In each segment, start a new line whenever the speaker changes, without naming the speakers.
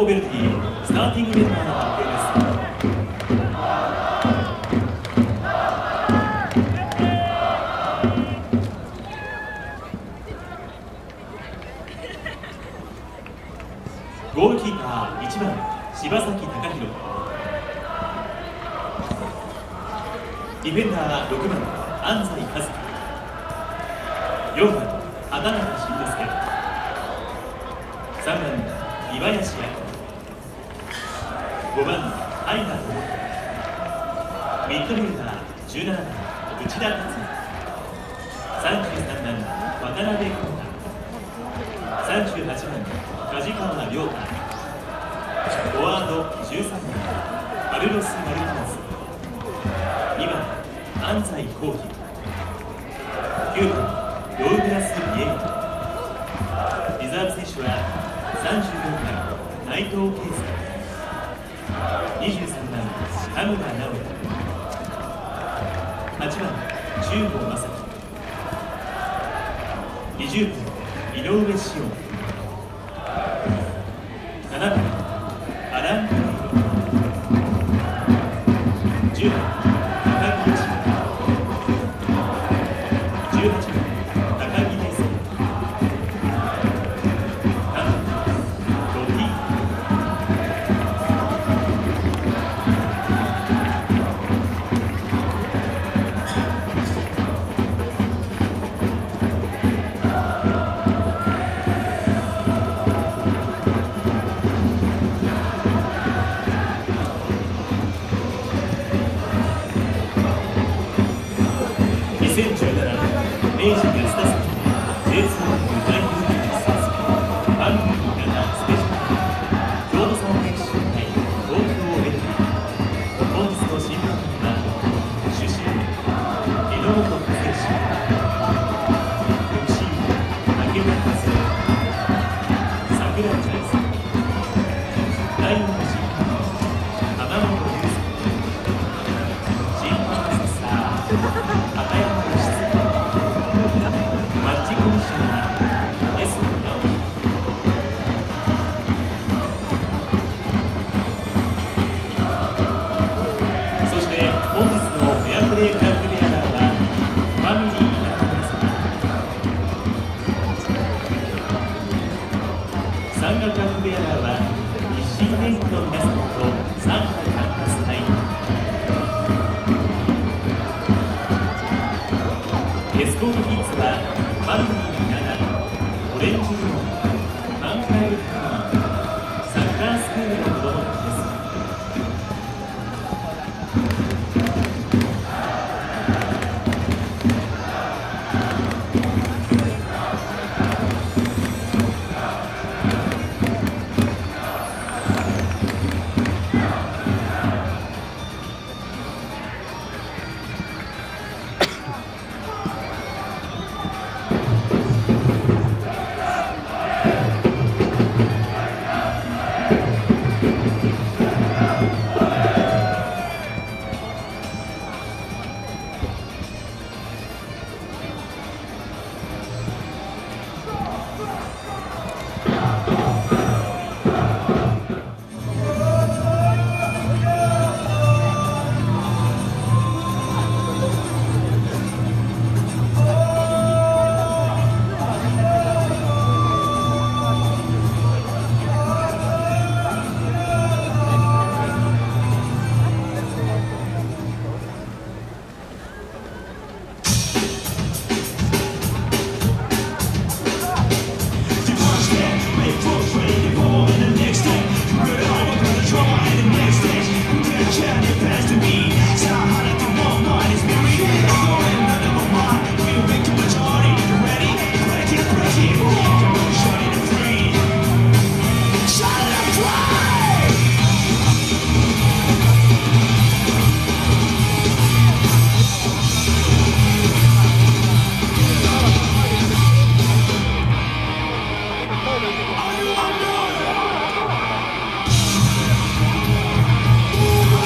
東京ベルディスターティングメンバーの発表です。ゴールキーパー1番柴崎貴弘ディフェンダー6番安西和樹。4番畑中慎之介。3番岩林明5番相田智ミッドフィルダー17番内田達也。33番渡辺幸太。38番梶川亮太。フォワード13番カルロス・マルティネス。2番安西幸輝9番ドウグラス・ビエイリザーブ選手は34番内藤圭介。23番田村直哉8番中郷正樹20番井上志音7番 picture that I have. Amazing consistency. Amazing consistency. Unbelievable Thank you.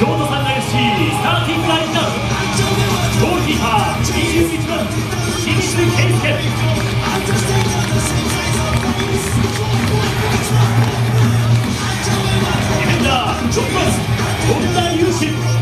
京都サンガ FC スターティングラインナウゴールキーパー21番清水健介。ディフェンダー6番本田裕志。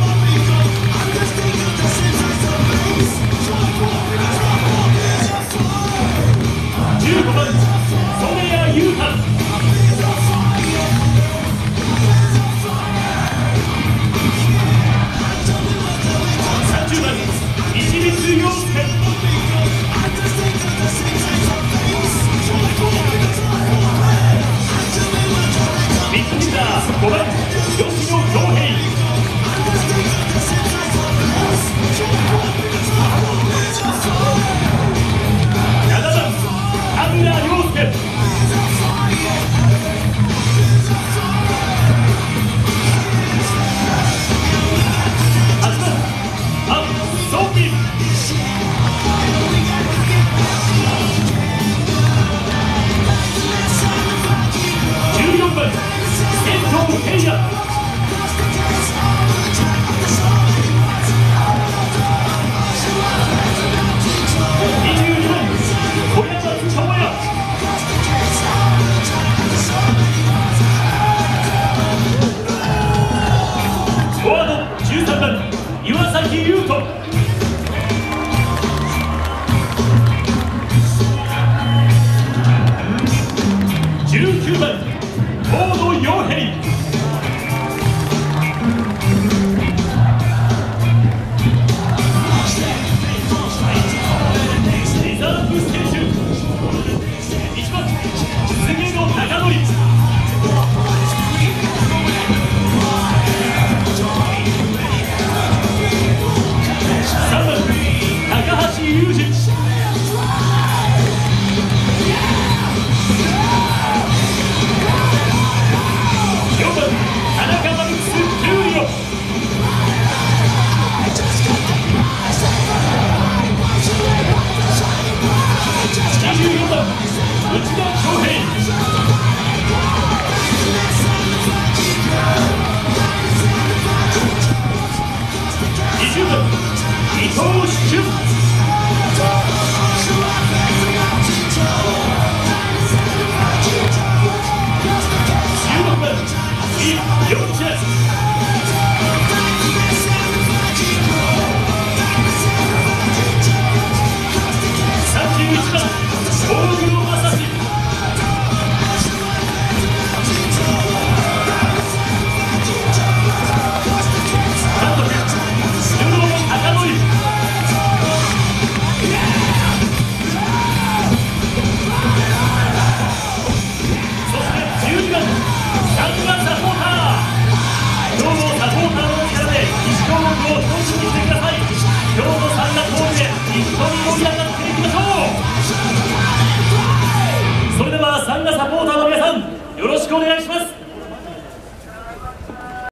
くお願いします。